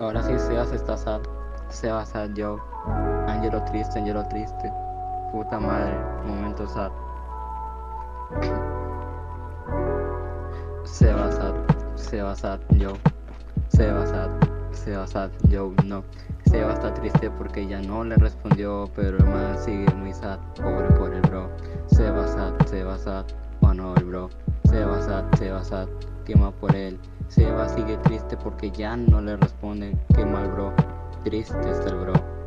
Sí, Sebas está sad. Sebas sad, yo. Angelo triste, Angelo triste. Puta madre, momento sad. Sebas sad, Sebas sad, yo. Sebas sad, Sebas sad, yo, no. Sebas está triste porque ya no le respondió, pero el man sigue muy sad. Pobre por el bro. Sebas sad, Sebas sad, oh no, el bro. Sebas sad, Sebas sad, quema por él. Seba sigue triste porque ya no le responden. Qué mal, bro. Triste está el bro.